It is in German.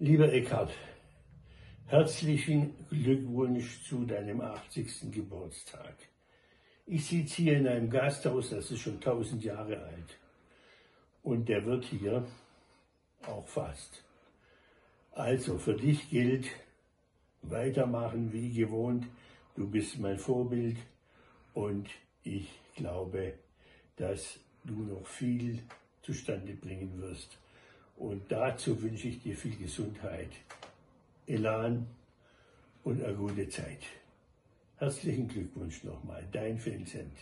Lieber Eckhard, herzlichen Glückwunsch zu deinem 80. Geburtstag. Ich sitze hier in einem Gasthaus, das ist schon 1000 Jahre alt. Und der wird hier auch fast. Also für dich gilt, weitermachen wie gewohnt. Du bist mein Vorbild und ich glaube, dass du noch viel zustande bringen wirst. Und dazu wünsche ich dir viel Gesundheit, Elan und eine gute Zeit. Herzlichen Glückwunsch nochmal, dein Vincent.